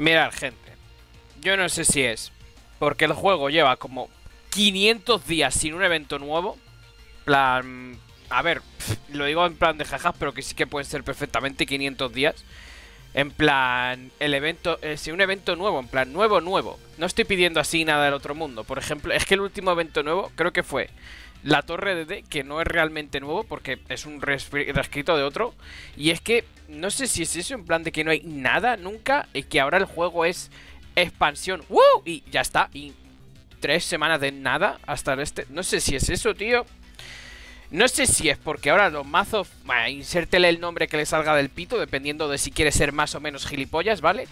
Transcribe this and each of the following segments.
Mirad, gente. Yo no sé si es porque el juego lleva como 500 días sin un evento nuevo. Plan. A ver, lo digo en plan de jajas, pero que sí que pueden ser perfectamente 500 días. En plan, el evento, eh, si un evento nuevo, en plan, nuevo, nuevo. No estoy pidiendo así nada del otro mundo. Por ejemplo, es que el último evento nuevo creo que fue la torre de que no es realmente nuevo porque es un reescrito de otro. Y es que no sé si es eso, en plan de que no hay nada nunca y que ahora el juego es expansión. ¡Woo! Y ya está. Y tres semanas de nada hasta este. No sé si es eso, tío. No sé si es porque ahora los mazos... Bueno, insértele el nombre que le salga del pito, dependiendo de si quiere ser más o menos gilipollas, ¿vale?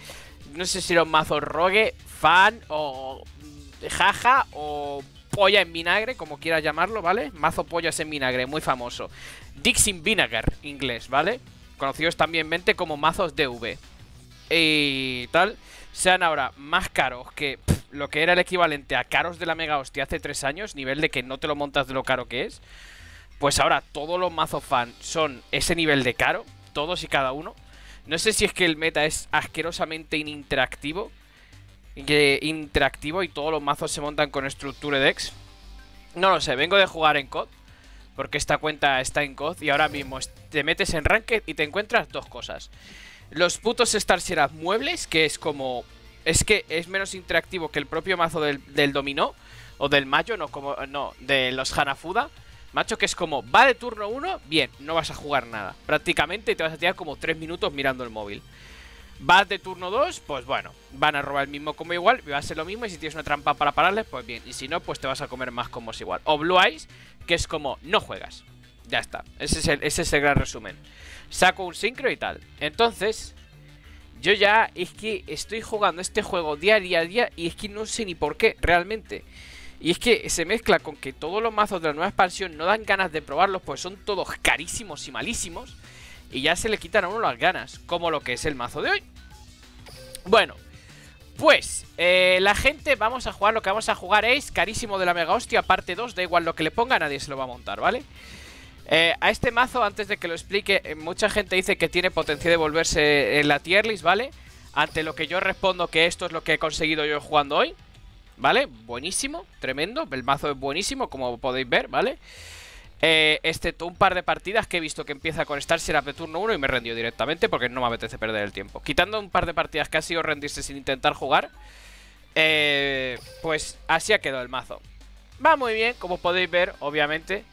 No sé si los mazos rogue, fan o jaja o polla en vinagre, como quieras llamarlo, ¿vale? Mazo pollas en vinagre, muy famoso. Dixin Vinegar, inglés, ¿vale? Conocidos también como mazos DV. Y tal, sean ahora más caros que lo que era el equivalente a caros de la mega hostia hace tres años, nivel de que no te lo montas de lo caro que es. Pues ahora todos los mazos fan son ese nivel de caro, todos y cada uno. No sé si es que el meta es asquerosamente ininteractivo. Interactivo y todos los mazos se montan con estructura Dex. No lo sé, vengo de jugar en COD. Porque esta cuenta está en COD y ahora mismo te metes en Ranked y te encuentras dos cosas. Los putos Star muebles, que es como... Es que es menos interactivo que el propio mazo del, del dominó. O del mayo, no, como... No, de los Hanafuda. Macho, que es como, va de turno 1, bien, no vas a jugar nada. Prácticamente te vas a tirar como 3 minutos mirando el móvil. Vas de turno 2, pues bueno, van a robar el mismo como igual, va a ser lo mismo y si tienes una trampa para pararles, pues bien. Y si no, pues te vas a comer más combos igual. O Blue Eyes, que es como, no juegas. Ya está, ese es el, ese es el gran resumen. Saco un sincro y tal. Entonces, yo ya es que estoy jugando este juego día a día a día y es que no sé ni por qué, realmente. Y es que se mezcla con que todos los mazos de la nueva expansión no dan ganas de probarlos, pues son todos carísimos y malísimos. Y ya se le quitan a uno las ganas, como lo que es el mazo de hoy. Bueno, pues eh, la gente vamos a jugar, lo que vamos a jugar es carísimo de la mega hostia, parte 2, da igual lo que le ponga, nadie se lo va a montar, ¿vale? Eh, a este mazo, antes de que lo explique, eh, mucha gente dice que tiene potencia de volverse en la tier list, ¿vale? Ante lo que yo respondo que esto es lo que he conseguido yo jugando hoy. ¿Vale? Buenísimo, tremendo. El mazo es buenísimo, como podéis ver, ¿vale? Eh, excepto un par de partidas que he visto que empieza con Star Seraph de turno 1 y me rendió directamente porque no me apetece perder el tiempo. Quitando un par de partidas que ha sido rendirse sin intentar jugar, eh, pues así ha quedado el mazo. Va muy bien, como podéis ver, obviamente.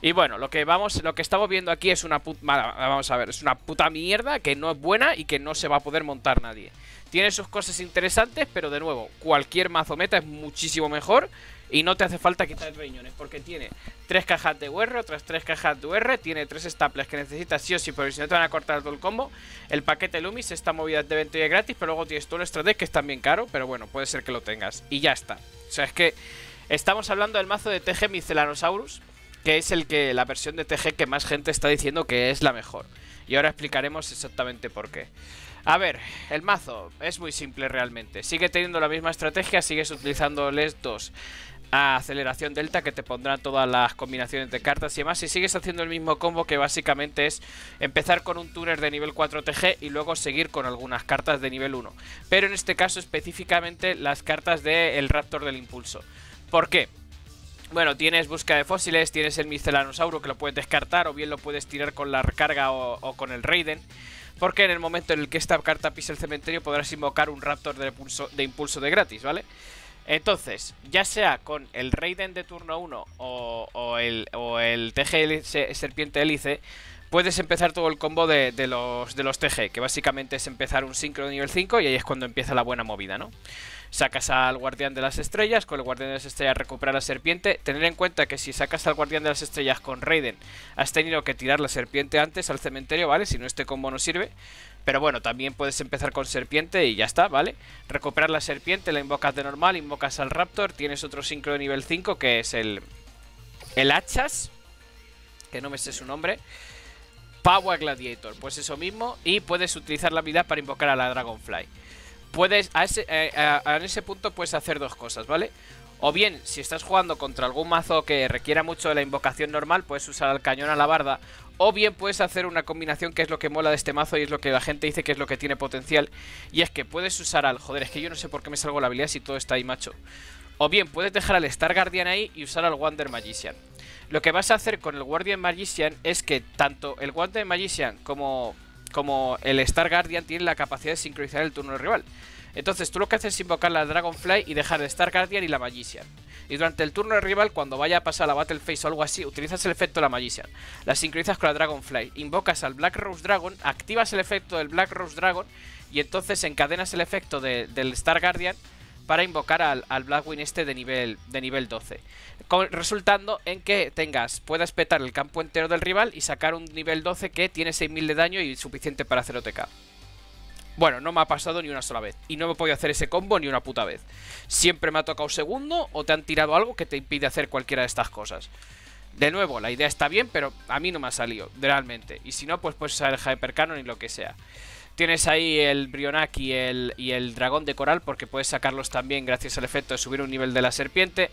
Y bueno, lo que vamos, lo que estamos viendo aquí es una puta, vamos a ver, es una puta mierda que no es buena y que no se va a poder montar nadie. Tiene sus cosas interesantes, pero de nuevo, cualquier mazo meta es muchísimo mejor y no te hace falta quitar riñones, porque tiene tres cajas de UR, otras tres cajas de UR, tiene tres staples que necesitas sí o sí, pero si no te van a cortar todo el combo. El paquete Lumis está movida de evento y gratis, pero luego tienes todo el Strateg que es también caro, pero bueno, puede ser que lo tengas. Y ya está. O sea, es que estamos hablando del mazo de TG Micellanosaurus, que es el que la versión de TG que más gente está diciendo que es la mejor. Y ahora explicaremos exactamente por qué. A ver, el mazo es muy simple realmente. Sigue teniendo la misma estrategia, sigues utilizando les 2 a aceleración delta que te pondrán todas las combinaciones de cartas y demás. Y sigues haciendo el mismo combo que básicamente es empezar con un tuner de nivel 4 TG y luego seguir con algunas cartas de nivel 1. Pero en este caso específicamente las cartas del Raptor del Impulso. ¿Por qué? Bueno, tienes búsqueda de fósiles, tienes el Miscelanosauro que lo puedes descartar o bien lo puedes tirar con la recarga o, con el Raiden. Porque en el momento en el que esta carta pise el cementerio podrás invocar un Raptor de de, impulso de gratis, ¿vale? Entonces, ya sea con el Raiden de turno 1 o, el, o el TG Serpiente Hélice, puedes empezar todo el combo de, los, de los TG, que básicamente es empezar un sincro de nivel 5 y ahí es cuando empieza la buena movida, ¿no? Sacas al guardián de las estrellas, con el guardián de las estrellas recupera la serpiente. Tener en cuenta que si sacas al guardián de las estrellas con Raiden, has tenido que tirar la serpiente antes al cementerio, ¿vale? Si no, este combo no sirve. Pero bueno, también puedes empezar con serpiente y ya está, ¿vale? Recuperar la serpiente, la invocas de normal, invocas al raptor, tienes otro sincro de nivel 5 que es el... El hachas, que no me sé su nombre. Power Gladiator, pues eso mismo. Y puedes utilizar la habilidad para invocar a la Dragonfly puedes, a ese, eh, en ese punto puedes hacer dos cosas, ¿vale? O bien, si estás jugando contra algún mazo que requiera mucho de la invocación normal, puedes usar el cañón a la barda O bien puedes hacer una combinación que es lo que mola de este mazo y es lo que la gente dice que es lo que tiene potencial. Y es que puedes usar al... Joder, es que yo no sé por qué me salgo la habilidad si todo está ahí, macho. O bien puedes dejar al Star Guardian ahí y usar al Wonder Magician. Lo que vas a hacer con el Guardian Magician es que tanto el Wonder Magician como, como el Star Guardian tienen la capacidad de sincronizar el turno del rival. Entonces tú lo que haces es invocar la Dragonfly y dejar el Star Guardian y la Magician. Y durante el turno del rival, cuando vaya a pasar la Battle Phase o algo así, utilizas el efecto de la Magician. La sincronizas con la Dragonfly. Invocas al Black Rose Dragon, activas el efecto del Black Rose Dragon y entonces encadenas el efecto del Star Guardian para invocar al, al Blackwing este de nivel, de nivel 12. resultando en que tengas, puedas petar el campo entero del rival y sacar un nivel 12 que tiene 6000 de daño y suficiente para hacer OTK. Bueno, no me ha pasado ni una sola vez. Y no me he podido hacer ese combo ni una puta vez. Siempre me ha tocado segundo o te han tirado algo que te impide hacer cualquiera de estas cosas. De nuevo, la idea está bien, pero a mí no me ha salido, realmente. Y si no, pues puedes usar el Hyper Cannon y lo que sea. Tienes ahí el Brionac y el, y el Dragón de Coral, porque puedes sacarlos también gracias al efecto de subir un nivel de la serpiente.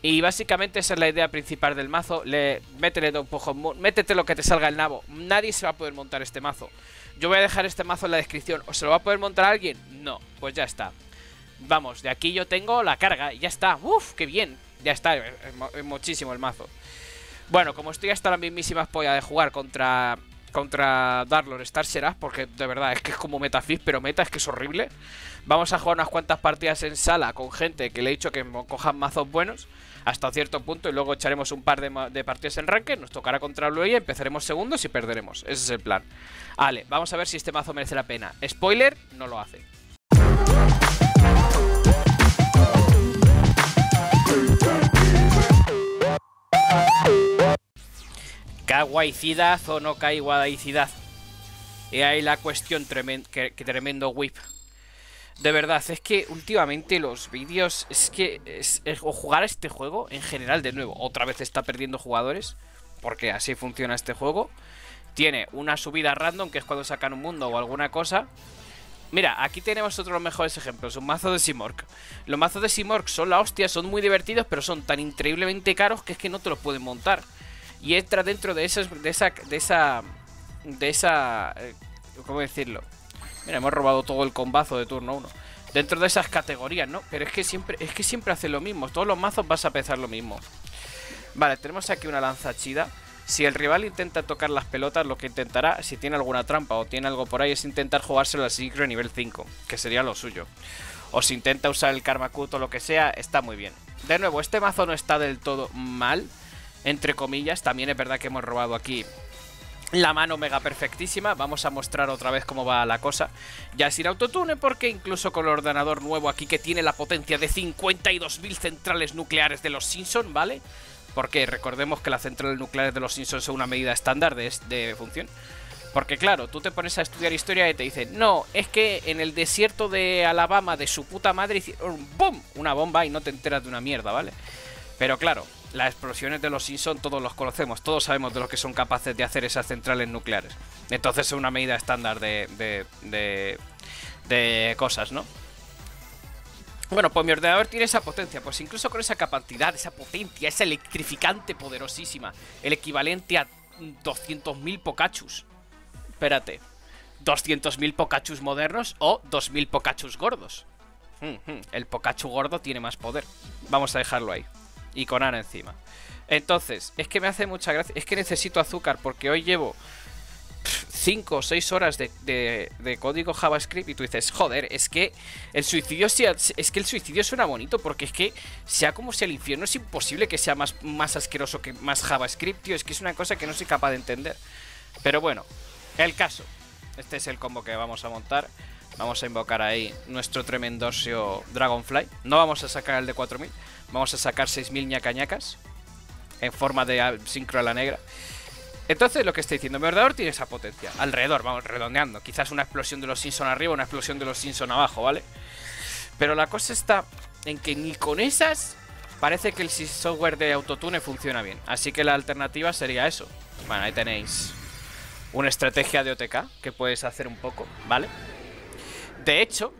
Y básicamente esa es la idea principal del mazo. Le, métele un poco, métete lo que te salga el nabo. Nadie se va a poder montar este mazo. Yo voy a dejar este mazo en la descripción. ¿O se lo va a poder montar alguien? No, pues ya está. Vamos, de aquí yo tengo la carga y ya está. Uf, qué bien. Ya está, es, muchísimo el mazo. Bueno, como estoy hasta la mismísima polla de jugar contra contra Darlor Star porque de verdad es que es como Metafis, pero meta es que es horrible. Vamos a jugar unas cuantas partidas en sala con gente que le he dicho que cojan mazos buenos hasta cierto punto y luego echaremos un par de, partidas en ranked, nos tocará contra y empezaremos segundos y perderemos. Ese es el plan. Vale, vamos a ver si este mazo merece la pena. Spoiler, no lo hace. Kawaicidad o no kawaicidad. Y ahí la cuestión, que, tremendo whip. De verdad, es que últimamente los vídeos, es que o jugar a este juego en general, de nuevo, otra vez está perdiendo jugadores, porque así funciona este juego. Tiene una subida random, que es cuando sacan un mundo o alguna cosa. Mira, aquí tenemos otros los mejores ejemplos, un mazo de Simorg. Los mazos de Simorg son la hostia, son muy divertidos, pero son tan increíblemente caros que es que no te los pueden montar. Y entra dentro de, de esa... De esa... De esa... Eh, ¿Cómo decirlo? Mira, hemos robado todo el combazo de turno 1. Dentro de esas categorías, ¿no? Pero es que siempre es que siempre hace lo mismo. Todos los mazos vas a pensar lo mismo. Vale, tenemos aquí una lanza chida. Si el rival intenta tocar las pelotas, lo que intentará, si tiene alguna trampa o tiene algo por ahí, es intentar jugárselo al Sigro nivel 5, que sería lo suyo. O si intenta usar el Karma Cut o lo que sea, está muy bien. De nuevo, este mazo no está del todo mal, entre comillas. También es verdad que hemos robado aquí la mano mega perfectísima. Vamos a mostrar otra vez cómo va la cosa. Ya sin autotune, porque incluso con el ordenador nuevo aquí que tiene la potencia de 52.000 centrales nucleares de los Simpson, ¿vale? Porque recordemos que las centrales nucleares de los Simpsons son una medida estándar de, de función. Porque claro, tú te pones a estudiar historia y te dicen, no, es que en el desierto de Alabama de su puta madre hicieron ¡BOOM! Una bomba y no te enteras de una mierda, ¿vale? Pero claro, las explosiones de los Simpsons todos los conocemos, todos sabemos de lo que son capaces de hacer esas centrales nucleares. Entonces es una medida estándar de, de, de, cosas, ¿no? Bueno, pues mi ordenador tiene esa potencia, pues incluso con esa capacidad, esa potencia, esa electrificante poderosísima, el equivalente a 200.000 Pokachus. Espérate, 200.000 Pokachus modernos o 2.000 Pokachus gordos. Hmm, hmm, el Pokachu gordo tiene más poder. Vamos a dejarlo ahí y con Ana encima. Entonces, es que me hace mucha gracia. Es que necesito azúcar porque hoy llevo 5 o 6 horas de, código JavaScript y tú dices, joder, es que el suicidio es que el suicidio suena bonito porque es que sea como sea el infierno es imposible que sea más, más asqueroso que más JavaScript, tío, es que es una cosa que no soy capaz de entender. Pero bueno, el caso. Este es el combo que vamos a montar. Vamos a invocar ahí nuestro tremendosio Dragonfly. No vamos a sacar el de 4000. Vamos a sacar 6.000 ñacañacas en forma de sincro a la negra. Entonces, lo que estoy diciendo, mi ordenador tiene esa potencia. Alrededor, vamos, redondeando. Quizás una explosión de los Simpson arriba, una explosión de los Simpson abajo, ¿vale? Pero la cosa está en que ni con esas parece que el software de autotune funciona bien. Así que la alternativa sería eso. Bueno, ahí tenéis una estrategia de OTK que puedes hacer un poco, ¿vale? De hecho,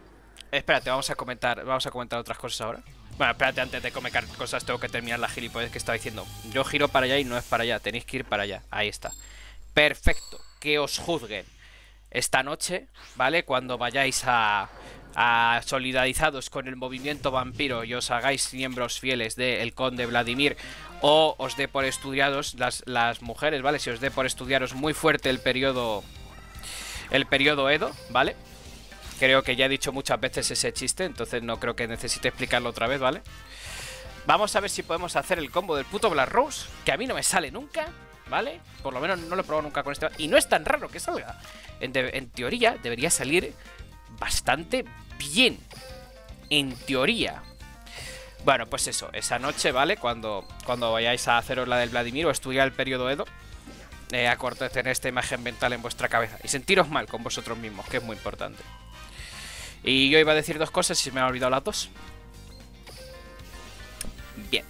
espérate, vamos a comentar, vamos a comentar otras cosas ahora. Bueno, espérate, antes de comer cosas tengo que terminar la gilipollas que estaba diciendo. Yo giro para allá y no es para allá, tenéis que ir para allá. Ahí está. Perfecto, que os juzguen. Esta noche, ¿vale? Cuando vayáis a, a solidarizados con el movimiento vampiro y os hagáis miembros fieles del conde Vladimir o os dé por estudiados las, las mujeres, ¿vale? Si os dé por estudiaros muy fuerte el periodo el periodo Edo, ¿vale? Creo que ya he dicho muchas veces ese chiste, entonces no creo que necesite explicarlo otra vez, ¿vale? Vamos a ver si podemos hacer el combo del puto Black Rose, que a mí no me sale nunca, ¿vale? Por lo menos no lo he probado nunca con este... Y no es tan raro que salga. En, en teoría debería salir bastante bien. En teoría. Bueno, pues eso, esa noche, ¿vale? Cuando, cuando vayáis a haceros la del Vladimir o estudiar el periodo Edo, eh, acordad tener esta imagen mental en vuestra cabeza y sentiros mal con vosotros mismos, que es muy importante. Y yo iba a decir dos cosas y me ha olvidado las dos. Bien.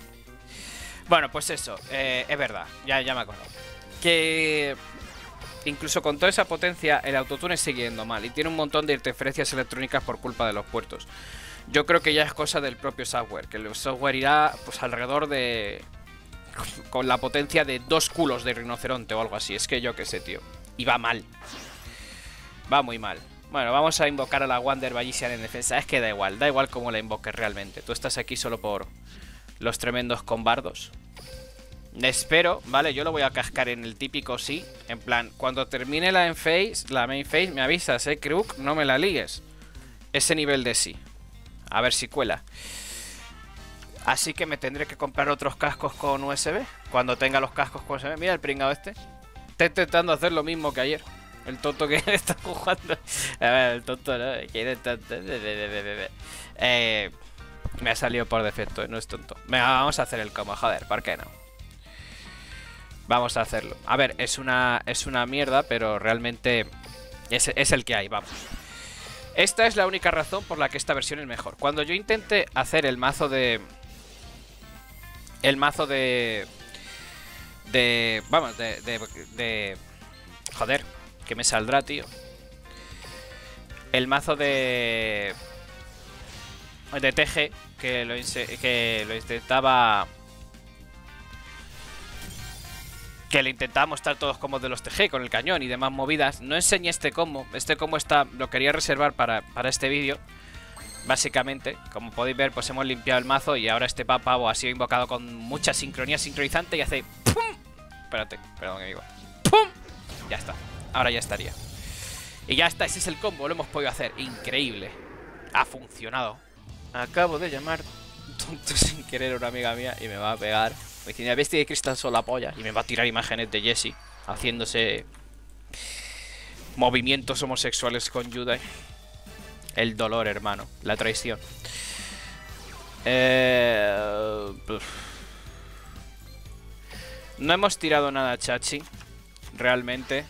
Bueno, pues eso, eh, es verdad, ya, ya me acuerdo. Que incluso con toda esa potencia, el autotune sigue yendo mal y tiene un montón de interferencias electrónicas por culpa de los puertos. Yo creo que ya es cosa del propio software, que el software irá pues alrededor de... con la potencia de dos culos de rinoceronte o algo así. Es que yo qué sé, tío. Y va mal. Va muy mal. Bueno, vamos a invocar a la Wander Magician en defensa. Es que da igual, da igual cómo la invoques realmente. Tú estás aquí solo por los tremendos combardos. Espero, vale, yo lo voy a cascar en el típico sí. En plan, cuando termine la face, la main face, me avisas, eh, Crook, no me la ligues. Ese nivel de sí. A ver si cuela. Así que me tendré que comprar otros cascos con USB. Cuando tenga los cascos con USB. Mira el pringado este. Está intentando hacer lo mismo que ayer. El tonto que está jugando. A ver, el tonto, ¿no? Eh, me ha salido por defecto, no es tonto. Vamos a hacer el como, joder, ¿por qué no? Vamos a hacerlo. A ver, es una, es una mierda, pero realmente es, es el que hay, vamos. Esta es la única razón por la que esta versión es mejor. Cuando yo intente hacer el mazo de... El mazo de... De... Vamos, de... De... joder, que me saldrá, tío. El mazo de... De TG, que lo, que lo intentaba que le intentaba mostrar todos combos de los TG con el cañón y demás movidas. No enseñé este combo. Este combo está, lo quería reservar para, este vídeo. Básicamente, como podéis ver, pues hemos limpiado el mazo y ahora este pavo ha sido invocado con mucha sincronía sincronizante y hace ¡pum! Espérate, perdón, amigo. ¡Pum! Ya está. Ahora ya estaría. Y ya está, ese es el combo, lo hemos podido hacer. Increíble. Ha funcionado. Acabo de llamar tonto sin querer a una amiga mía y me va a pegar me dice, bestia de cristal son la polla. Y me va a tirar imágenes de Jesse haciéndose movimientos homosexuales con Judah. El dolor, hermano. La traición. Eh, no hemos tirado nada, Chachi. Realmente.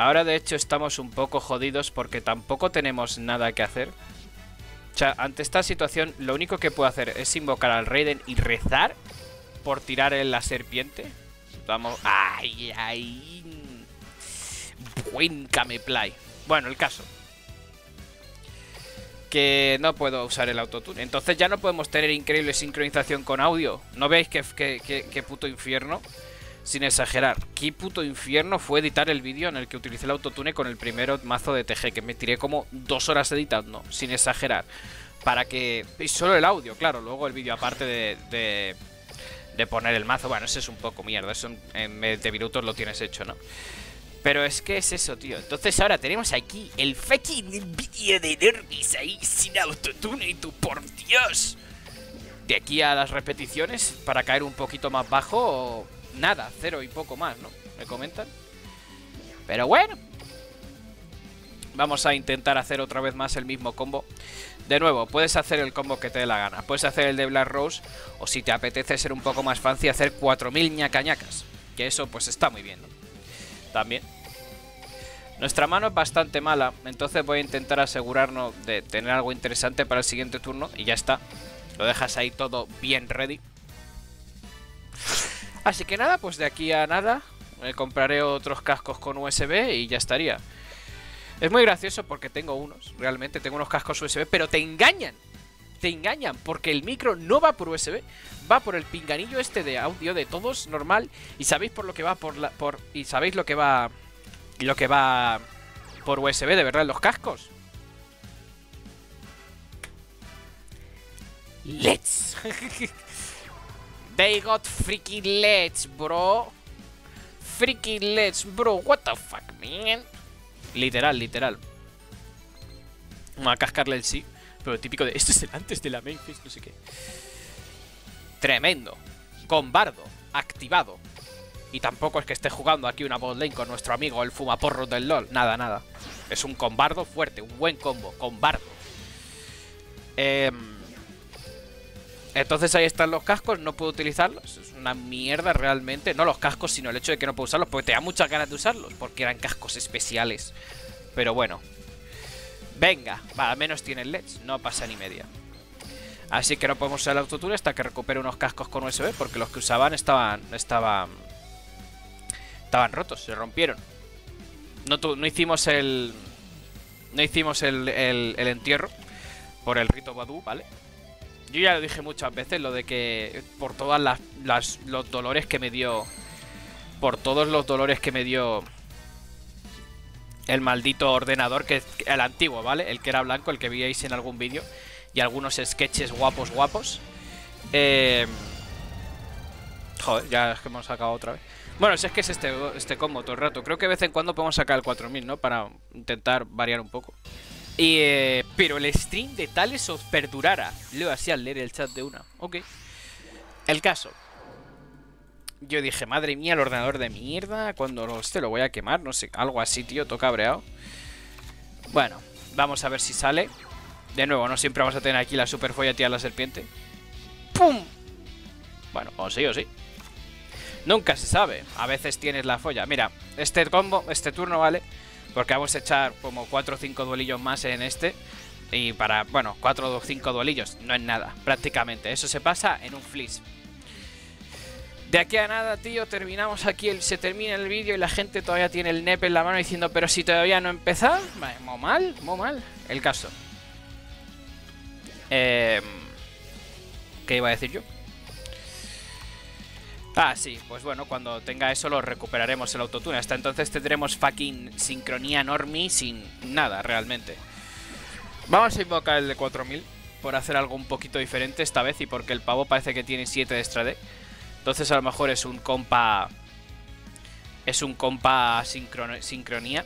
Ahora, de hecho, estamos un poco jodidos porque tampoco tenemos nada que hacer. O sea, ante esta situación, lo único que puedo hacer es invocar al Raiden y rezar por tirar en la serpiente. Vamos. ¡Ay, ay! Buen Cameplay. Bueno, el caso. Que no puedo usar el autotune. Entonces ya no podemos tener increíble sincronización con audio. ¿No veis qué, qué, puto infierno? Sin exagerar, qué puto infierno fue editar el vídeo en el que utilicé el autotune con el primero mazo de TG, que me tiré como dos horas editando, sin exagerar. Para que... Y solo el audio, claro, luego el vídeo aparte de de poner el mazo. Bueno, eso es un poco mierda. Eso en 20 minutos lo tienes hecho, ¿no? Pero es que es eso, tío. Entonces ahora tenemos aquí el fucking vídeo de Nervis ahí sin autotune y tú, por Dios. De aquí a las repeticiones, para caer un poquito más bajo, nada, cero y poco más, ¿no? Me comentan. Pero bueno. Vamos a intentar hacer otra vez más el mismo combo. De nuevo, puedes hacer el combo que te dé la gana. Puedes hacer el de Black Rose o si te apetece ser un poco más fancy, hacer 4000 ñacañacas. Que eso pues está muy bien. También. Nuestra mano es bastante mala, entonces voy a intentar asegurarnos de tener algo interesante para el siguiente turno y ya está. Lo dejas ahí todo bien ready. Así que nada, pues de aquí a nada me compraré otros cascos con USB y ya estaría. Es muy gracioso porque tengo unos, realmente tengo unos cascos USB, pero te engañan. te engañan, porque el micro no va por USB, va por el pinganillo este de audio de todos normal y sabéis por lo que va por la por y sabéis lo que va lo que va por USB de verdad en los cascos. Let's. They got freaking let's, bro. Freaking let's, bro. What the fuck, man. Literal, literal. Vamos a cascarle el sí. Pero típico de... Este es el antes de la main no sé qué. Tremendo. Con bardo. Activado. Y tampoco es que esté jugando aquí una bot lane con nuestro amigo el fumaporro del LOL. Nada, nada. Es un combardo fuerte, un buen combo. Combardo. Eh, entonces ahí están los cascos, no puedo utilizarlos. Es una mierda realmente. No los cascos, sino el hecho de que no puedo usarlos. Porque te da muchas ganas de usarlos. Porque eran cascos especiales. Pero bueno. Venga, va, al menos tienen LEDs. No pasa ni media. Así que no podemos usar el autotune hasta que recupere unos cascos con USB. Porque los que usaban estaban. Estaban. Estaban rotos, se rompieron. No, no hicimos el. No hicimos el, el, el entierro. Por el rito Badu, ¿vale? Yo ya lo dije muchas veces, lo de que por todas las, los dolores que me dio... Por todos los dolores que me dio el maldito ordenador, que el antiguo, ¿vale? El que era blanco, el que veíais en algún vídeo. Y algunos sketches guapos, guapos. Eh... Joder, ya es que hemos sacado otra vez. Bueno, si es que es este, este combo todo el rato. Creo que de vez en cuando podemos sacar el 4000, ¿no? Para intentar variar un poco. Eh, pero el stream de Tales os perdurara. Leo así al leer el chat de una. Ok. El caso. Yo dije, madre mía, el ordenador de mierda. Cuando este lo voy a quemar. No sé, algo así, tío. Toca cabreado. Bueno, vamos a ver si sale. De nuevo, no siempre vamos a tener aquí la super folla tía la serpiente. ¡Pum! Bueno, o sí o sí. Nunca se sabe. A veces tienes la folla. Mira, este combo, este turno, ¿vale? Porque vamos a echar como 4 o 5 duelillos más en este. Y para, bueno, 4 o 5 duelillos no es nada, prácticamente. Eso se pasa en un flis. De aquí a nada, tío, terminamos aquí, el, se termina el vídeo y la gente todavía tiene el nepe en la mano diciendo, pero si todavía no he empezado, muy mal, muy mal. El caso. Eh, ¿Qué iba a decir yo? Ah, sí, pues bueno, cuando tenga eso lo recuperaremos el autotune. Hasta entonces tendremos fucking sincronía normie sin nada, realmente. Vamos a invocar el de 4000 por hacer algo un poquito diferente esta vez y porque el pavo parece que tiene 7 de extra Entonces a lo mejor es un compa... Es un compa sincronía.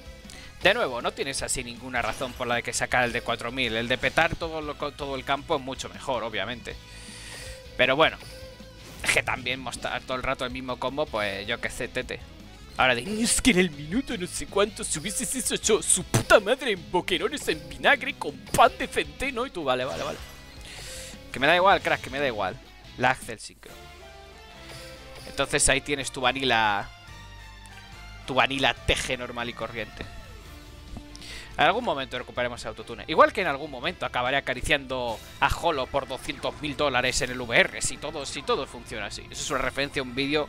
De nuevo, no tienes así ninguna razón por la de que sacar el de 4000. El de petar todo, todo el campo es mucho mejor, obviamente. Pero bueno, que también mostrar todo el rato el mismo combo, pues yo qué sé, tete. Ahora de, es que en el minuto no sé cuánto subieses eso yo, su puta madre en boquerones en vinagre con pan de centeno y tú, vale, vale, vale. Que me da igual, crack, que me da igual. La Axel Synchro. Entonces ahí tienes tu vanilla... Tu vanilla teje normal y corriente. En algún momento recuperemos el autotune. Igual que en algún momento acabaré acariciando a Holo por 200 mil dólares en el VR. Si todo, si todo funciona así. Eso es una referencia a un vídeo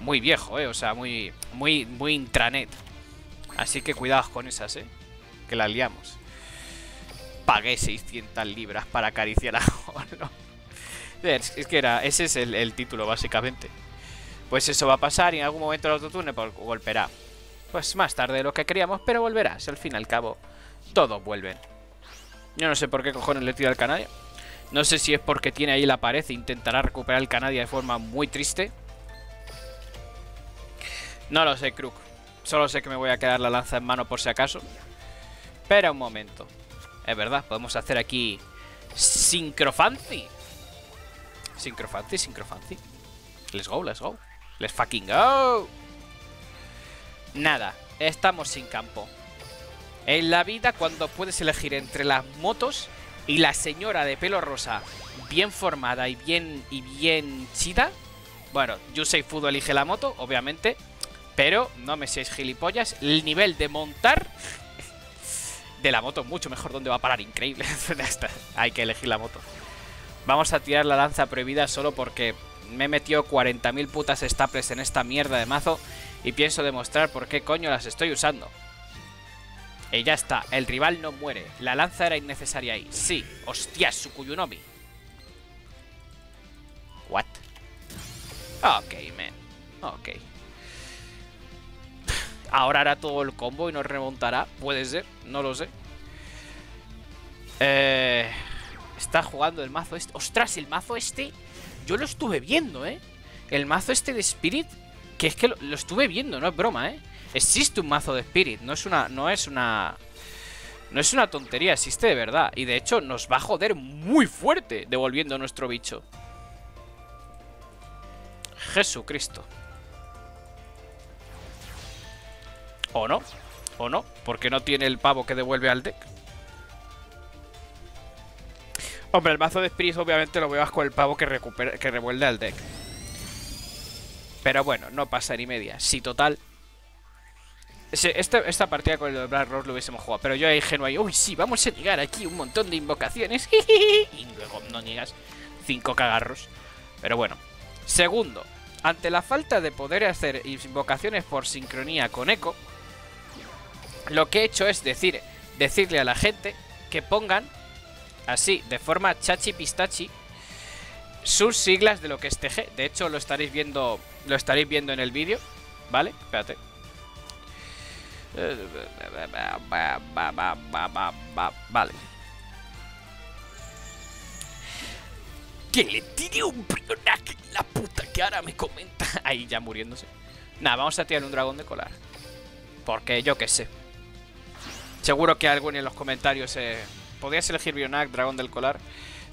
muy viejo, ¿eh? O sea, muy, muy, muy intranet. Así que cuidado con esas, ¿eh? Que las liamos. Pagué 600 libras para acariciar a Holo. Es que era, ese es el, título, básicamente. Pues eso va a pasar y en algún momento el autotune golpeará. Pues más tarde de lo que queríamos, pero volverás. Al fin y al cabo, todos vuelven. Yo no sé por qué cojones le tira al Canadia. No sé si es porque tiene ahí la pared e intentará recuperar el Canadia de forma muy triste. No lo sé, Kruk. Solo sé que me voy a quedar la lanza en mano por si acaso. Espera un momento. Es verdad, podemos hacer aquí... Sincrofancy. Sincrofancy, Sincrofancy. Let's go, let's go. Let's fucking go. Nada, estamos sin campo. En la vida, cuando puedes elegir entre las motos y la señora de pelo rosa bien formada y bien, y bien chida, bueno, Yusei Fudo elige la moto, obviamente, pero no me seáis gilipollas, el nivel de montar de la moto mucho mejor donde va a parar, increíble. Hay que elegir la moto. Vamos a tirar la lanza prohibida solo porque me he metido 40.000 putas staples en esta mierda de mazo y pienso demostrar por qué coño las estoy usando. Y ya está, el rival no muere. La lanza era innecesaria ahí. Sí, hostia, Sukuyunomi. What? Ok, man. Ok. Ahora hará todo el combo y nos remontará. Puede ser, no lo sé. Eh, está jugando el mazo este. Ostras, el mazo este. Yo lo estuve viendo, ¿eh? El mazo este de Spirit. Que es que lo, estuve viendo, no es broma, ¿eh? Existe un mazo de Spirit. No es una. No es una. No es una tontería, existe de verdad. Y de hecho nos va a joder muy fuerte devolviendo nuestro bicho. Jesucristo. ¿O no? ¿O no? Porque no tiene el pavo que devuelve al deck. Hombre, el mazo de Spirit obviamente lo veo con el pavo que, recupera, que revuelve al deck. Pero bueno, no pasa ni media. Si total... Esta, esta partida con el Black Rose lo hubiésemos jugado. Pero yo ingenuo ahí, uy, sí, vamos a llegar aquí un montón de invocaciones. y luego no niegas cinco cagarros. Pero bueno. Segundo, ante la falta de poder hacer invocaciones por sincronía con Echo, lo que he hecho es decir, decirle a la gente que pongan así, de forma chachi pistachi, sus siglas de lo que es TG. De hecho, lo estaréis viendo, lo estaréis viendo en el vídeo, ¿vale? Espérate. Vale. Que le tire un brionac la puta que ahora me comenta. Ahí ya muriéndose. Nada, vamos a tirar un dragón de colar. Porque yo qué sé. Seguro que alguno en los comentarios... Eh, podrías elegir Bionac, dragón del colar.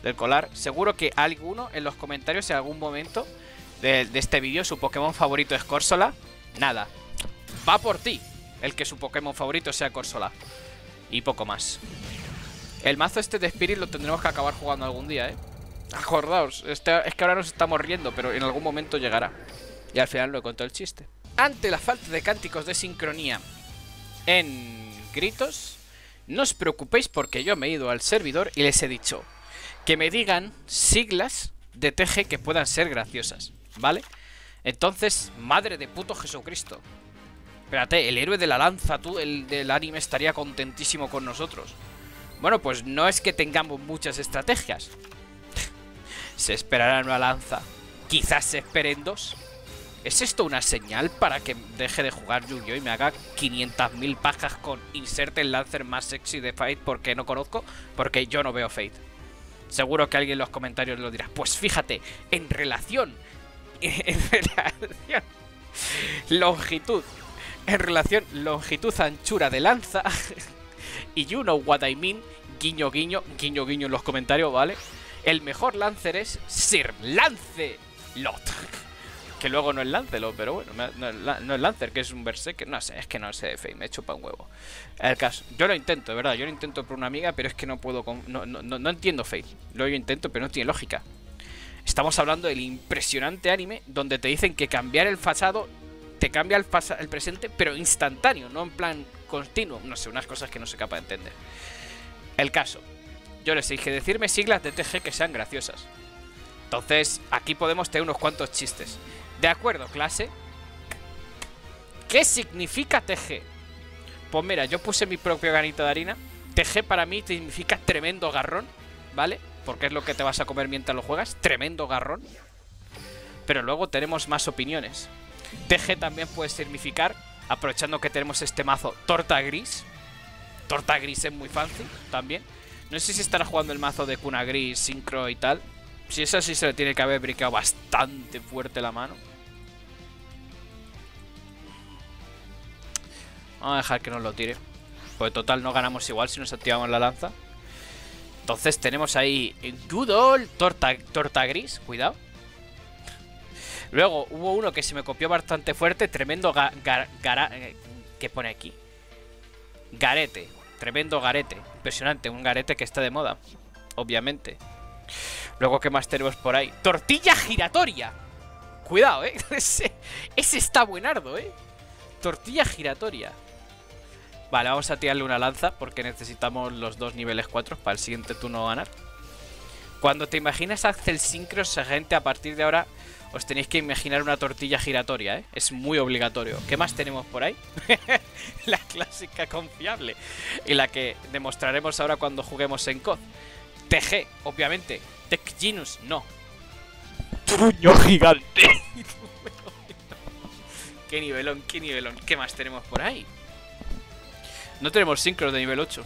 Del colar. Seguro que alguno en los comentarios en algún momento de, este vídeo, su Pokémon favorito es Corsola. Nada. Va por ti el que su Pokémon favorito sea Corsola. Y poco más. El mazo este de Spirit lo tendremos que acabar jugando algún día, ¿eh? Acordaos, este, es que ahora nos estamos riendo, pero en algún momento llegará. Y al final lo he contado el chiste. Ante la falta de cánticos de sincronía en gritos, no os preocupéis porque yo me he ido al servidor y les he dicho que me digan siglas de TG que puedan ser graciosas, ¿vale? Entonces, madre de puto Jesucristo. Espérate, el héroe de la lanza, tú, el del anime, estaría contentísimo con nosotros. Bueno, pues no es que tengamos muchas estrategias. se esperará una lanza. Quizás se esperen dos. ¿Es esto una señal para que deje de jugar Yu-Gi-Oh! y me haga 500.000 pajas con inserte el Lancer más sexy de Fate porque no conozco? Porque yo no veo Fate. Seguro que alguien en los comentarios lo dirá. Pues fíjate, en relación... En relación... Longitud. En relación longitud-anchura de lanza. y you know what I mean. Guiño, guiño, guiño, guiño en los comentarios, ¿vale? El mejor Lancer es Sir Lancelot. Que luego no es Lancelot, pero bueno, no, es Lancer, que es un Berserker. No sé, es que no sé de Fate, me chupa un huevo. El caso, yo lo intento, de verdad, yo lo intento por una amiga, pero es que no puedo. no, no, entiendo Fate. Lo yo intento, pero no tiene lógica. Estamos hablando del impresionante anime donde te dicen que cambiar el pasado te cambia el, el presente, pero instantáneo, no en plan continuo. No sé, unas cosas que no soy capaz de entender. El caso, yo les dije decirme siglas de TG que sean graciosas. Entonces, aquí podemos tener unos cuantos chistes. De acuerdo, clase. ¿Qué significa TG? Pues mira, yo puse mi propio granito de harina. TG para mí significa tremendo garrón, ¿vale? Porque es lo que te vas a comer mientras lo juegas. Tremendo garrón. Pero luego tenemos más opiniones. TG también puede significar, aprovechando que tenemos este mazo, torta gris. Torta gris es muy fancy también. No sé si estará jugando el mazo de cuna gris, sincro y tal. Si es así, se le tiene que haber brincado bastante fuerte la mano. Vamos a dejar que nos lo tire. Pues total no ganamos igual si nos activamos la lanza. Entonces tenemos ahí Good torta, torta gris, cuidado. Luego hubo uno que se me copió bastante fuerte, tremendo ga, eh, ¿Qué pone aquí? Garete, tremendo garete. Impresionante, un garete que está de moda, obviamente. Luego, ¿qué más tenemos por ahí? ¡Tortilla giratoria! Cuidado, ¿eh? Ese, está buenardo, ¿eh? Tortilla giratoria. Vale, vamos a tirarle una lanza porque necesitamos los dos niveles 4 para el siguiente turno ganar. Cuando te imaginas Axel Synchros, gente, a partir de ahora os tenéis que imaginar una tortilla giratoria, ¿eh? Es muy obligatorio. ¿Qué más tenemos por ahí? la clásica confiable. Y la que demostraremos ahora cuando juguemos en COD. TG, obviamente. Tech Genus, no. truño gigante. qué nivelón, qué nivelón. ¿Qué más tenemos por ahí? No tenemos sincros de nivel 8.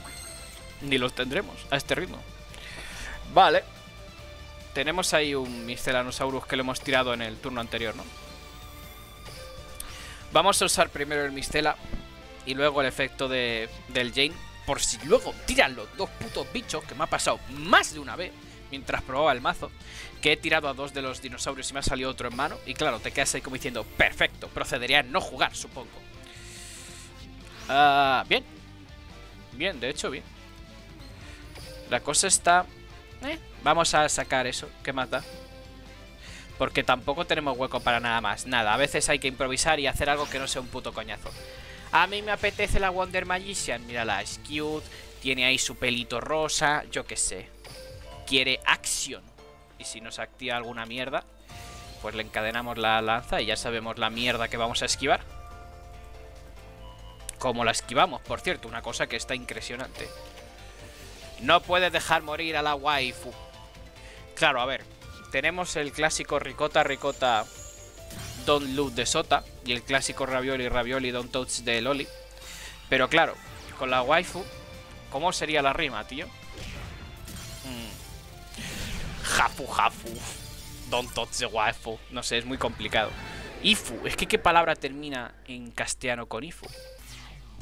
Ni los tendremos a este ritmo. Vale. Tenemos ahí un Miscelanosaurus que lo hemos tirado en el turno anterior, ¿no? Vamos a usar primero el Mistela y luego el efecto de, del Jane. Por si luego tiran los dos putos bichos, que me ha pasado más de una vez mientras probaba el mazo, que he tirado a dos de los dinosaurios y me ha salido otro en mano. Y claro, te quedas ahí como diciendo, perfecto, procedería a no jugar, supongo. Ah, bien. Bien, de hecho, bien. La cosa está... Eh, vamos a sacar eso, ¿qué más da? Porque tampoco tenemos hueco para nada más. Nada, a veces hay que improvisar y hacer algo que no sea un puto coñazo. A mí me apetece la Wonder Magician. Mírala, es cute. Tiene ahí su pelito rosa. Yo qué sé. Quiere acción. Y si nos activa alguna mierda, pues le encadenamos la lanza y ya sabemos la mierda que vamos a esquivar. Como la esquivamos, por cierto, una cosa que está impresionante. No puedes dejar morir a la waifu. Claro, a ver. Tenemos el clásico ricota ricota Don't Loot de Sota y el clásico Ravioli Ravioli Don't Touch de Loli. Pero claro, con la waifu, ¿cómo sería la rima, tío? Mm. Jafu, jafu. Don't touch the waifu. No sé, es muy complicado. Ifu, es que ¿qué palabra termina en castellano con Ifu?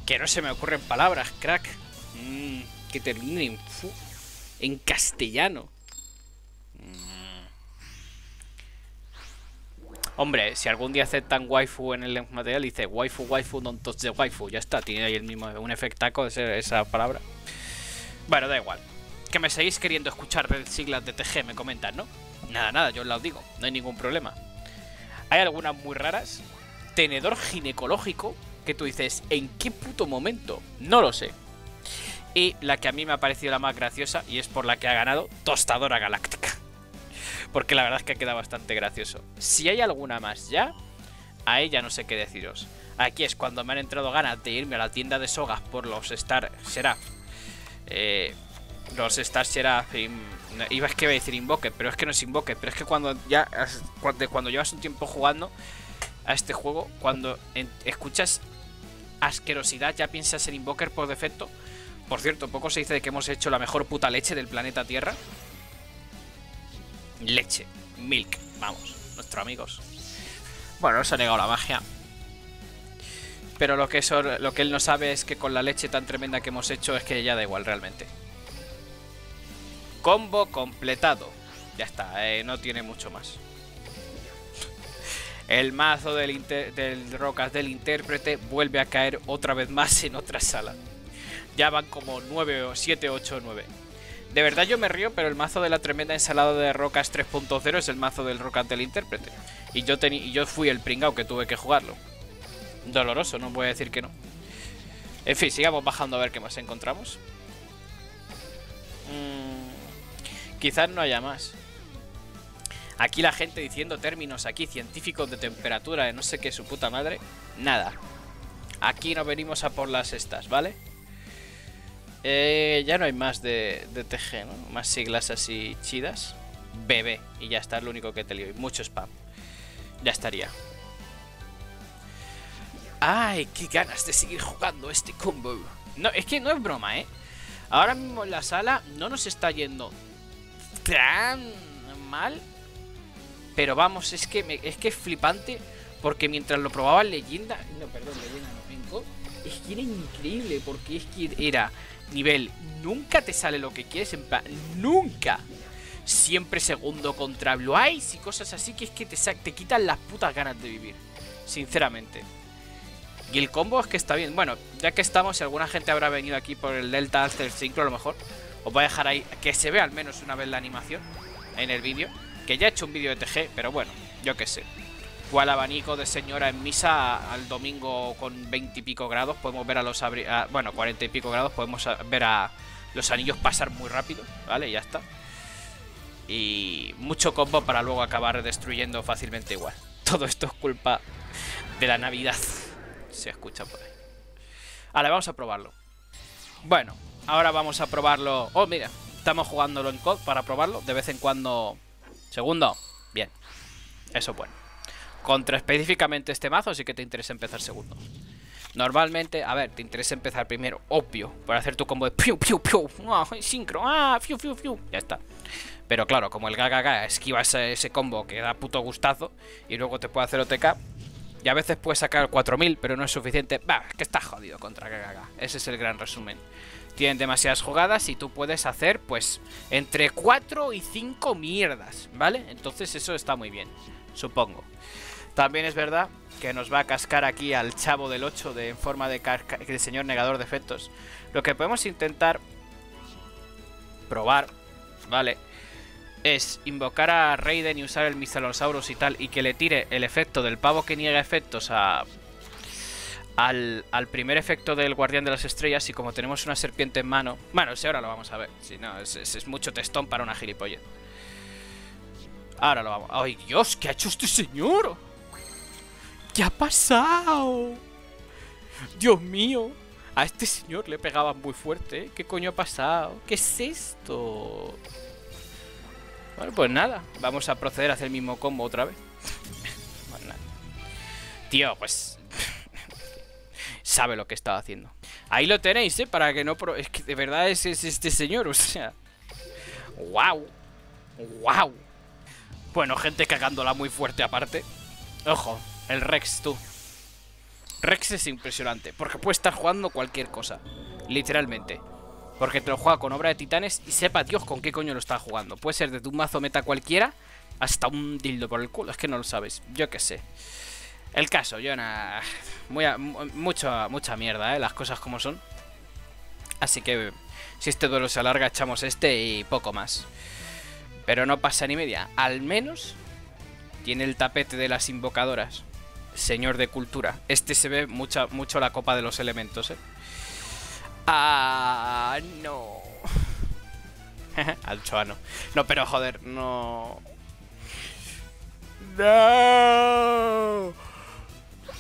Que no se me ocurren palabras, crack. Mm, que termine en castellano. Hombre, si algún día aceptan waifu en el material, dice waifu, waifu, don't touch the waifu. Ya está, tiene ahí el mismo, un efectaco de esa palabra. Bueno, da igual. Que me seguís queriendo escuchar siglas de TG, me comentan, ¿no? Nada, nada, yo os lo digo, no hay ningún problema. Hay algunas muy raras. Tenedor ginecológico, que tú dices, ¿en qué puto momento? No lo sé. Y la que a mí me ha parecido la más graciosa, y es por la que ha ganado, Tostadora Galáctica. Porque la verdad es que ha quedado bastante gracioso. Si hay alguna más ya, ahí ya no sé qué deciros. Aquí es cuando me han entrado ganas de irme a la tienda de sogas por los Star Seraph. Eh, los Star Seraph. Iba que iba a decir Invoke, pero es que no es Invoke. Pero es que cuando ya. Cuando llevas un tiempo jugando a este juego, cuando escuchas asquerosidad, ya piensas en Invoker por defecto. Por cierto, poco se dice de que hemos hecho la mejor puta leche del planeta Tierra leche, milk, vamos, nuestros amigos. Bueno, no se ha negado la magia. Pero lo que, lo que él no sabe es que con la leche tan tremenda que hemos hecho es que ya da igual realmente. Combo completado. Ya está, eh, no tiene mucho más. El mazo del, Rocas del intérprete vuelve a caer otra vez más en otra sala. Ya van como 9 o 7, 8 9. De verdad yo me río, pero el mazo de la tremenda ensalada de rocas 3.0 es el mazo del Rocas del intérprete. Y yo, y yo fui el pringao que tuve que jugarlo. Doloroso, no voy a decir que no. En fin, sigamos bajando a ver qué más encontramos. Mm, quizás no haya más. Aquí la gente diciendo términos aquí científicos de temperatura de no sé qué su puta madre. Nada. Aquí no venimos a por las estas, ¿vale? Eh, ya no hay más de, TG, ¿no? Más siglas así chidas. BB. Y ya está, es lo único que te lío. Y mucho spam. Ya estaría. ¡Ay, qué ganas de seguir jugando este combo! No, es que no es broma, ¿eh? Ahora mismo en la sala no nos está yendo tan mal. Pero vamos, es que, es que es flipante. Porque mientras lo probaba en leyenda... No, perdón, leyenda no. En es que era increíble. Porque es que era nivel nunca te sale lo que quieres, en plan, nunca. Siempre segundo contra Blue Eyes y cosas así que es que te, te quitan las putas ganas de vivir. Sinceramente. Y el combo es que está bien. Bueno, ya que estamos, si alguna gente habrá venido aquí por el Delta Alter Synchro a lo mejor, os voy a dejar ahí que se vea al menos una vez la animación en el vídeo. Que ya he hecho un vídeo de TG, pero bueno, yo qué sé al abanico de señora en misa al domingo con 20 y pico grados. Podemos ver a los... bueno, 40 y pico grados. Podemos ver a los anillos pasar muy rápido. ¿Vale? Ya está. Y mucho combo para luego acabar destruyendo fácilmente igual. Todo esto es culpa de la Navidad. Se escucha por ahí. Ahora vamos a probarlo. Bueno, ahora vamos a probarlo. Oh, mira, estamos jugándolo en COD para probarlo. De vez en cuando. Segundo. Bien. Eso bueno. Contra específicamente este mazo sí que te interesa empezar segundo. Normalmente, a ver, te interesa empezar primero, obvio, para hacer tu combo de piu, piu, piu, ah, sincro, ah, fiu, fiu, fiu, ya está. Pero claro, como el gaga esquiva ese, ese, combo que da puto gustazo y luego te puede hacer OTK, y a veces puedes sacar 4000, pero no es suficiente. Va, que está jodido contra gaga. Ese es el gran resumen. Tienen demasiadas jugadas y tú puedes hacer, pues, entre 4 y 5 mierdas, ¿vale? Entonces eso está muy bien, supongo. También es verdad que nos va a cascar aquí al chavo del 8 de, en forma de, señor negador de efectos. Lo que podemos intentar probar, ¿vale? Es invocar a Raiden y usar el Mistalosaurus y tal, y que le tire el efecto del pavo que niega efectos a, al, primer efecto del Guardián de las Estrellas y como tenemos una serpiente en mano... Bueno, si ahora lo vamos a ver. Si no, es, es, mucho testón para una gilipollez. Ahora lo vamos... ¡Ay, Dios! ¿Qué ha hecho este señor? ¿Qué ha pasado? Dios mío. A este señor le pegaban muy fuerte. ¿Qué coño ha pasado? ¿Qué es esto? Bueno, pues nada. Vamos a proceder a hacer el mismo combo otra vez. Tío, pues... sabe lo que estaba haciendo. Ahí lo tenéis, ¿eh? Para que no... Es que de verdad es, es este señor, o sea... ¡Wow! ¡Wow! Bueno, gente cagándola muy fuerte aparte. Ojo, el Rex, tú. Rex es impresionante, porque puede estar jugando cualquier cosa. Literalmente. Porque te lo juega con obra de titanes y sepa Dios con qué coño lo está jugando. Puede ser desde un mazo meta cualquiera hasta un dildo por el culo. Es que no lo sabes. Yo qué sé. El caso, Jonah. Muy mucha, mucha mierda, ¿eh? Las cosas como son. Así que si este duelo se alarga, echamos este y poco más. Pero no pasa ni media. Al menos tiene el tapete de las invocadoras señor de cultura. Este se ve mucha, mucho la copa de los elementos, ¿eh? Ah, no. Al choano. No, pero joder, no. No.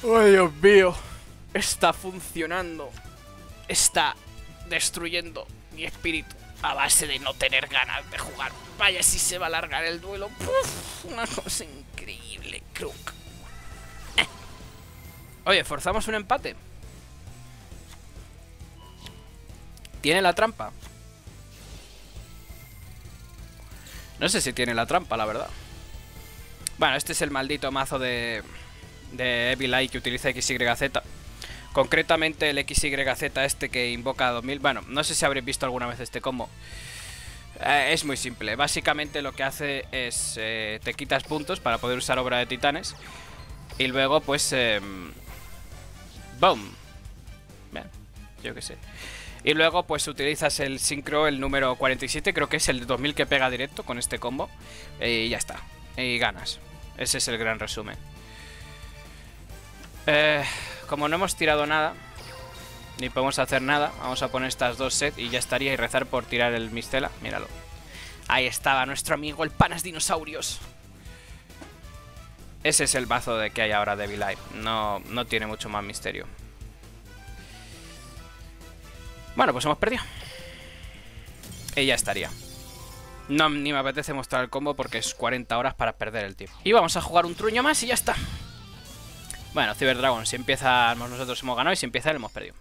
¡Ay, Dios mío! Está funcionando. Está destruyendo mi espíritu a base de no tener ganas de jugar. Vaya si se va a alargar el duelo. una cosa increíble, Crook. Oye, forzamos un empate. ¿Tiene la trampa? No sé si tiene la trampa, la verdad. Bueno, este es el maldito mazo de, de Evil Eye que utiliza XYZ. Concretamente el XYZ este que invoca a 2000. Bueno, no sé si habréis visto alguna vez este combo. Eh, es muy simple. Básicamente lo que hace es... Eh, te quitas puntos para poder usar obra de titanes. Y luego pues... Eh, ¡Boom! Yo qué sé. Y luego pues utilizas el sincro, el número 47, creo que es el de 2000 que pega directo con este combo. Y ya está. Y ganas. Ese es el gran resumen. Eh, como no hemos tirado nada, ni podemos hacer nada, vamos a poner estas dos sets y ya estaría y rezar por tirar el Mistela. Míralo. Ahí estaba nuestro amigo el Panas Dinosaurios. Ese es el bazo de que hay ahora de Life. No, no tiene mucho más misterio. Bueno, pues hemos perdido. Y ya estaría. No, ni me apetece mostrar el combo porque es 40 horas para perder el tiempo. Y vamos a jugar un truño más y ya está. Bueno, Cyber Dragon, si empieza nosotros hemos ganado y si empieza él hemos perdido.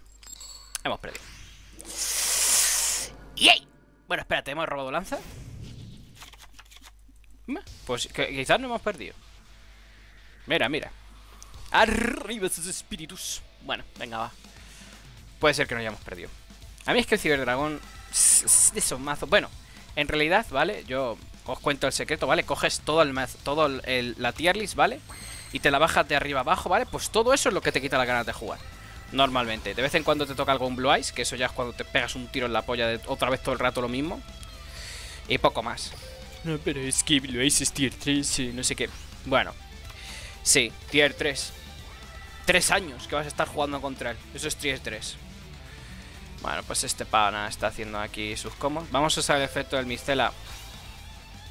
Hemos perdido. ¡Yay! Bueno, espérate, ¿hemos robado lanza? Pues quizás no hemos perdido. Mira, mira. Arriba esos espíritus. Bueno, venga, va. Puede ser que no hayamos perdido. A mí es que el Ciberdragón es de esos mazos. Bueno, en realidad, ¿vale? Yo os cuento el secreto, ¿vale? Coges todo el mazo, todo el, la tier list, ¿vale? Y te la bajas de arriba abajo, ¿vale? Pues todo eso es lo que te quita las ganas de jugar. Normalmente. De vez en cuando te toca algún Blue Eyes, que eso ya es cuando te pegas un tiro en la polla de otra vez todo el rato lo mismo. Y poco más. No, pero es que Blue Eyes es tier 3, no sé qué. Bueno, Sí, tier 3. Tres años que vas a estar jugando contra él. Eso es tier 3. Bueno, pues este pana está haciendo aquí sus combos. Vamos a usar el efecto del Mistela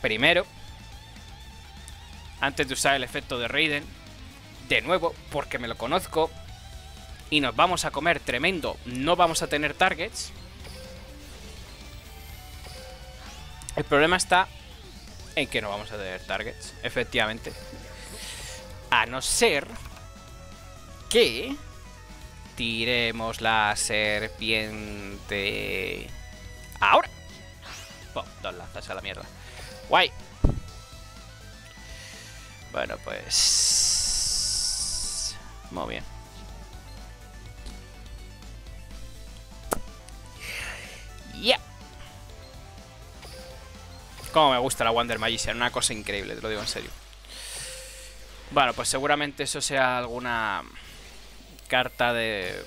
primero. Antes de usar el efecto de Raiden. De nuevo, porque me lo conozco. Y nos vamos a comer tremendo. No vamos a tener targets. El problema está en que no vamos a tener targets, efectivamente. A no ser que tiremos la serpiente. Ahora. Pum, dos lanzas a la mierda. Guay. Bueno, pues... Muy bien. Ya. Como me gusta la Wonder Magician, una cosa increíble, te lo digo en serio. Bueno, pues seguramente eso sea alguna carta de...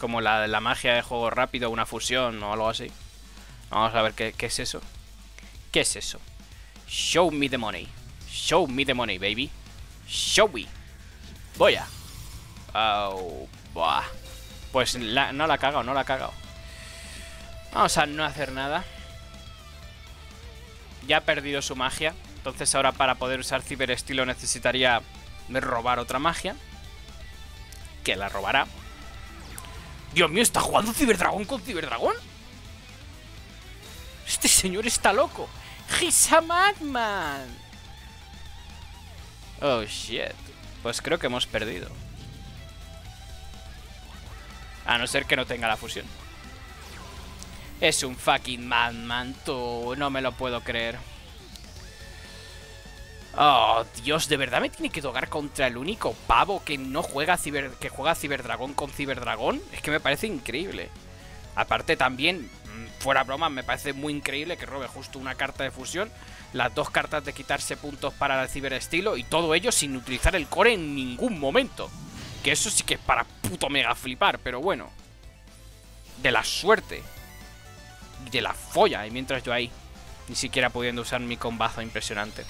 Como la la magia de juego rápido, una fusión o algo así. Vamos a ver qué, qué es eso. ¿Qué es eso? Show me the money. Show me the money, baby. Show me. Voy a. Oh, buah. Pues no la ha cagado, no la ha cagado. Vamos a no hacer nada. Ya ha perdido su magia. Entonces ahora para poder usar ciberestilo necesitaría robar otra magia. Que la robará. Dios mío, ¿está jugando Ciberdragón con Ciberdragón? Este señor está loco. He's a madman. Oh, shit. Pues creo que hemos perdido. A no ser que no tenga la fusión. Es un fucking madman, tú. No me lo puedo creer. Oh, Dios, ¿de verdad me tiene que tocar contra el único pavo que no juega ciber, que juega Ciberdragón con Ciberdragón? Es que me parece increíble. Aparte también, fuera broma, me parece muy increíble que robe justo una carta de fusión, las dos cartas de quitarse puntos para el ciberestilo y todo ello sin utilizar el core en ningún momento. Que eso sí que es para puto mega flipar, pero bueno. De la suerte. De la folla, y mientras yo ahí, ni siquiera pudiendo usar mi combazo impresionante.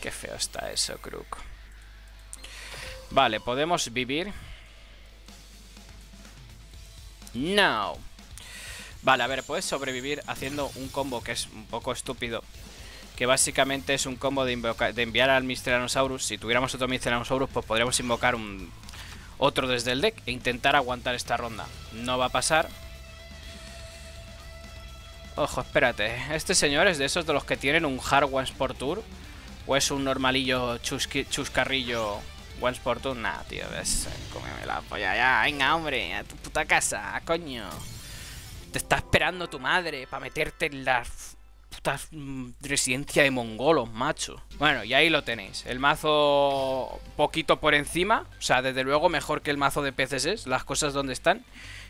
Qué feo está eso, Crook. Vale, podemos vivir. No. Vale, a ver, puedes sobrevivir haciendo un combo que es un poco estúpido. Que básicamente es un combo de, de enviar al Misteranosaurus. Si tuviéramos otro Misteranosaurus, pues podríamos invocar un otro desde el deck e intentar aguantar esta ronda. No va a pasar. Ojo, espérate. Este señor es de esos de los que tienen un Hard One Sport Tour. ¿O es un normalillo chuscarrillo Once por Tour? Nah, tío, ves, cómeme la polla ya. Venga, hombre, a tu puta casa, coño. Te está esperando tu madre para meterte en la puta residencia de mongolos, macho. Bueno, y ahí lo tenéis. El mazo poquito por encima. O sea, desde luego mejor que el mazo de PCS, las cosas donde están.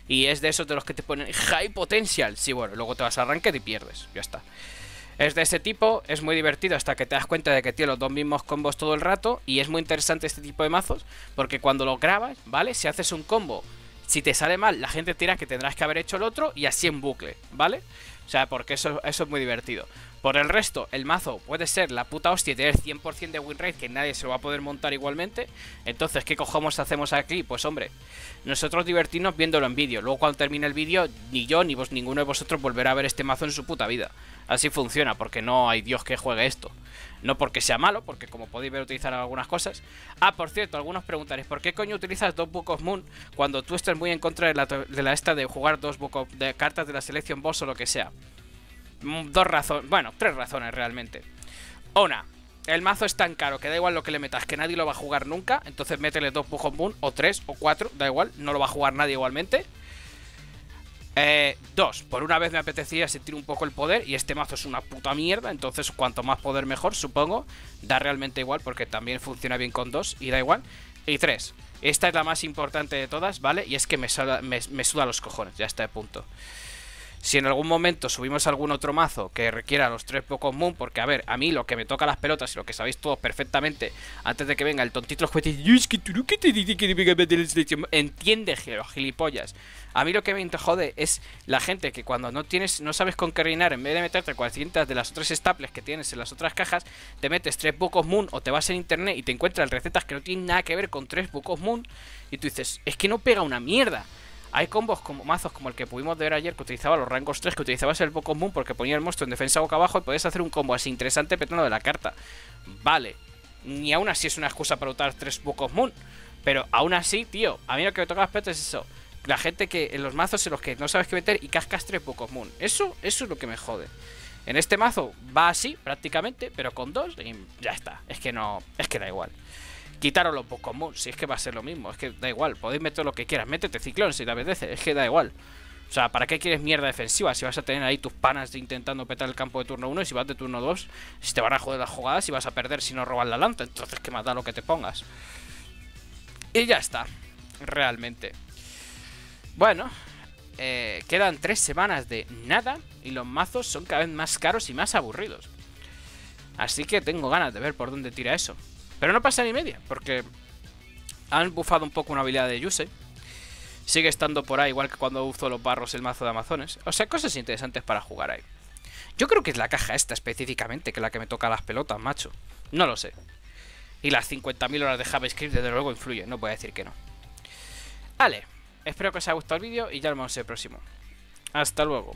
Y es de esos de los que te ponen high potential. Sí, bueno, luego te vas a arranque y pierdes. Ya está. Es de ese tipo, es muy divertido hasta que te das cuenta de que tiene los dos mismos combos todo el rato y es muy interesante este tipo de mazos porque cuando lo grabas, ¿vale? Si haces un combo, si te sale mal, la gente tira que tendrás que haber hecho el otro y así en bucle, ¿vale? O sea, porque eso, eso es muy divertido. Por el resto, el mazo puede ser la puta hostia y tener 100% de win rate que nadie se lo va a poder montar igualmente. Entonces, ¿qué cojamos hacemos aquí? Pues hombre, nosotros divertirnos viéndolo en vídeo. Luego cuando termine el vídeo, ni yo ni vos, ninguno de vosotros volverá a ver este mazo en su puta vida. Así funciona, porque no hay Dios que juegue esto. No porque sea malo, porque como podéis ver utilizar algunas cosas. Ah, por cierto, algunos preguntaréis, ¿por qué coño utilizas dos Book of Moon cuando tú estás muy en contra de la, de la esta de jugar dos Book de cartas de la selección boss o lo que sea? Mm, dos razones, bueno, tres razones realmente. Una, el mazo es tan caro que da igual lo que le metas, que nadie lo va a jugar nunca. Entonces métele dos Book of Moon, o tres, o cuatro, da igual, no lo va a jugar nadie igualmente. Eh, dos, por una vez me apetecía sentir un poco el poder y este mazo es una puta mierda, entonces cuanto más poder mejor, supongo. Da realmente igual porque también funciona bien con dos y da igual. Y tres, esta es la más importante de todas, ¿vale? Y es que me, me suda los cojones, ya está de punto. Si en algún momento subimos algún otro mazo que requiera los tres Pokémon, porque a ver, a mí lo que me toca las pelotas y lo que sabéis todos perfectamente, antes de que venga el tontito los juguetes, es que tú que te dice que meter la selección, entiende, gilipollas. A mí lo que me jode es la gente que cuando no tienes, no sabes con qué reinar, en vez de meterte 400 de las otras staples que tienes en las otras cajas, te metes tres Pokémon o te vas en internet y te encuentras recetas que no tienen nada que ver con tres Pokémon y tú dices, es que no pega una mierda. Hay combos como mazos como el que pudimos ver ayer que utilizaba los rangos 3, que utilizabas el Pokémon porque ponía el monstruo en defensa boca abajo y podías hacer un combo así interesante petando de la carta. Vale, ni aún así es una excusa para usar tres Pokémon. Pero aún así, tío, a mí lo que me toca aspecto es eso. La gente que en los mazos en los que no sabes qué meter y cascas tres Pokémon. Eso, eso es lo que me jode. En este mazo va así, prácticamente, pero con dos y ya está. Es que no, es que da igual. Quitaros los Pokémon, si es que va a ser lo mismo, es que da igual, podéis meter lo que quieras, métete ciclón si te apetece, es que da igual. O sea, ¿para qué quieres mierda defensiva? Si vas a tener ahí tus panas intentando petar el campo de turno 1 y si vas de turno 2, si te van a joder las jugadas y vas a perder si no roban la lanza, entonces que más da lo que te pongas. Y ya está, realmente. Bueno, eh, quedan tres semanas de nada y los mazos son cada vez más caros y más aburridos. Así que tengo ganas de ver por dónde tira eso. Pero no pasa ni media, porque han bufado un poco una habilidad de Yusei. Sigue estando por ahí, igual que cuando uso los barros el mazo de Amazones. O sea, cosas interesantes para jugar ahí. Yo creo que es la caja esta específicamente que la que me toca las pelotas, macho. No lo sé. Y las 50.000 horas de JavaScript desde luego influyen, no puedo decir que no. Vale, espero que os haya gustado el vídeo y ya nos vemos en el próximo. Hasta luego.